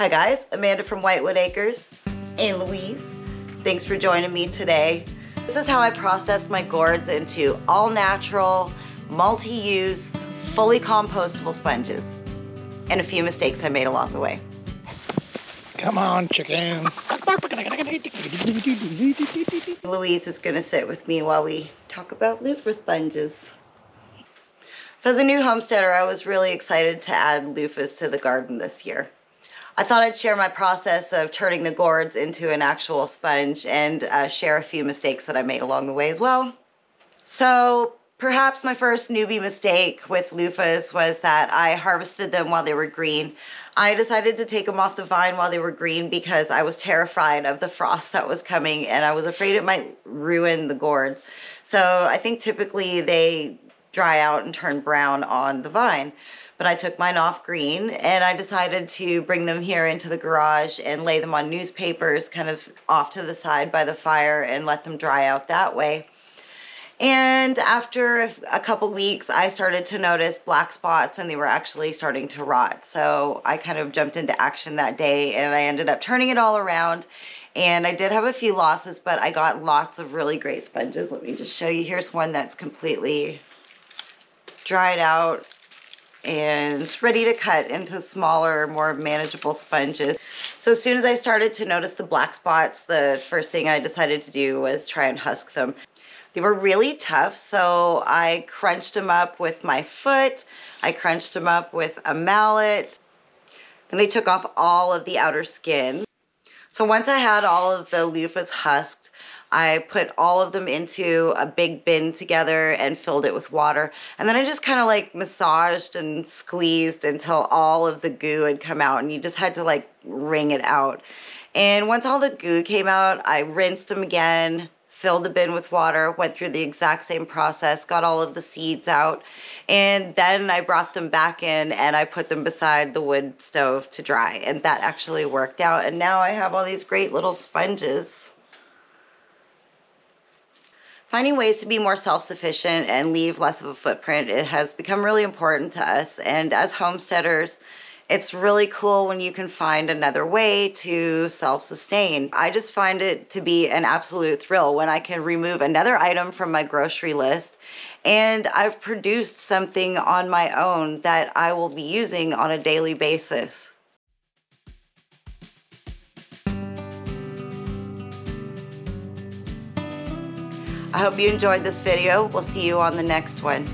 Hi guys, Amanda from Whitewood Acres and Louise. Thanks for joining me today. This is how I process my gourds into all natural, multi-use, fully compostable sponges and a few mistakes I made along the way. Come on, chickens. Louise is gonna sit with me while we talk about loofah sponges. So as a new homesteader, I was really excited to add loofahs to the garden this year. I thought I'd share my process of turning the gourds into an actual sponge and uh, share a few mistakes that I made along the way as well. So perhaps my first newbie mistake with loofahs was that I harvested them while they were green. I decided to take them off the vine while they were green because I was terrified of the frost that was coming and I was afraid it might ruin the gourds. So I think typically they dry out and turn brown on the vine. But I took mine off green and I decided to bring them here into the garage and lay them on newspapers kind of off to the side by the fire and let them dry out that way. And after a couple weeks, I started to notice black spots and they were actually starting to rot. So I kind of jumped into action that day and I ended up turning it all around. And I did have a few losses, but I got lots of really great sponges. Let me just show you. Here's one that's completely dried out and ready to cut into smaller, more manageable sponges. So as soon as I started to notice the black spots, the first thing I decided to do was try and husk them. They were really tough, so I crunched them up with my foot. I crunched them up with a mallet. Then I took off all of the outer skin. So once I had all of the loofahs husked, I put all of them into a big bin together and filled it with water. And then I just kind of like massaged and squeezed until all of the goo had come out and you just had to like wring it out. And once all the goo came out, I rinsed them again, filled the bin with water, went through the exact same process, got all of the seeds out, and then I brought them back in and I put them beside the wood stove to dry. And that actually worked out. And now I have all these great little sponges. Finding ways to be more self-sufficient and leave less of a footprint it has become really important to us. And as homesteaders, it's really cool when you can find another way to self-sustain. I just find it to be an absolute thrill when I can remove another item from my grocery list and I've produced something on my own that I will be using on a daily basis. I hope you enjoyed this video. We'll see you on the next one.